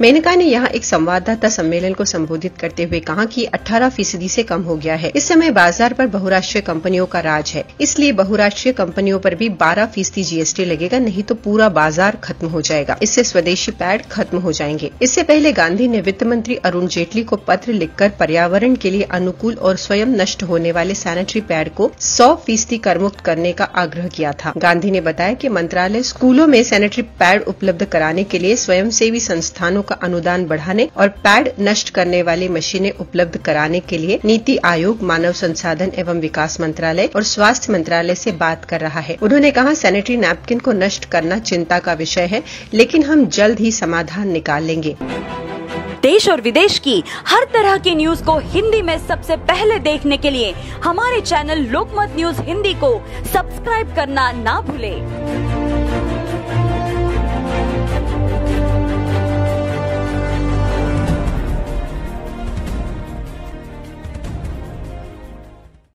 मेनका ने यहाँ एक संवाददाता सम्मेलन को संबोधित करते हुए कहा कि 18 फ़ीसदी से कम हो गया है। इस समय बाज़ार पर बहुराष्ट्रीय कंपनियों का राज है। इसलिए बहुराष्ट्रीय कंपनियों पर भी 12 फ़ीसदी जीएसटी लगेगा, नहीं तो पूरा बाज़ार खत्म हो जाएगा। इससे स्वदेशी पैड खत्म हो जाएँगे। इससे पहले गांधी ने वित्त मंत्री अरुण जेटली को पत्र लिखकर पर्यावरण के लिए अनुकूल और स्वयं नष्ट होने वाले सैनिटरी पैड को सौ फ़ीसदी कर मुक्त करने का आग्रह किया था। गांधी ने बताया कि मंत्रालय स्कूलों में सैनिटरी पैड उपलब्ध कराने के लिए स्वयंसेवी संस्थानों का अनुदान बढ़ाने और पैड नष्ट करने वाली मशीनें उपलब्ध कराने के लिए नीति आयोग मानव संसाधन एवं विकास मंत्रालय और स्वास्थ्य मंत्रालय से बात कर रहा है उन्होंने कहा सैनिटरी नैपकिन को नष्ट करना चिंता का विषय है, लेकिन हम जल्द ही समाधान निकाल लेंगे देश और विदेश की हर तरह की न्यूज़ को हिंदी में सबसे पहले देखने के लिए हमारे चैनल लोकमत न्यूज़ हिंदी को सब्सक्राइब करना ना भूलें।